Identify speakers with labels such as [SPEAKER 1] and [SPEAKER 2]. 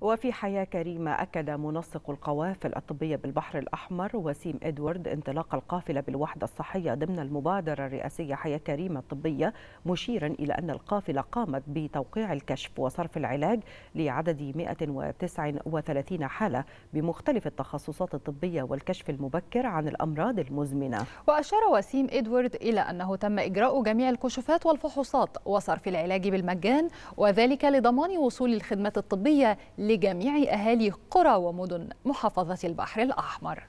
[SPEAKER 1] وفي حياة كريمة أكد منسق القوافل الطبية بالبحر الأحمر وسيم إدوارد انطلاق القافلة بالوحدة الصحية ضمن المبادرة الرئاسية حياة كريمة الطبية مشيرا إلى أن القافلة قامت بتوقيع الكشف وصرف العلاج لعدد 139 حالة بمختلف التخصصات الطبية والكشف المبكر عن الأمراض المزمنة.
[SPEAKER 2] وأشار وسيم إدوارد إلى أنه تم إجراء جميع الكشوفات والفحوصات وصرف العلاج بالمجان وذلك لضمان وصول الخدمات الطبية لجميع أهالي قرى ومدن محافظة البحر الأحمر.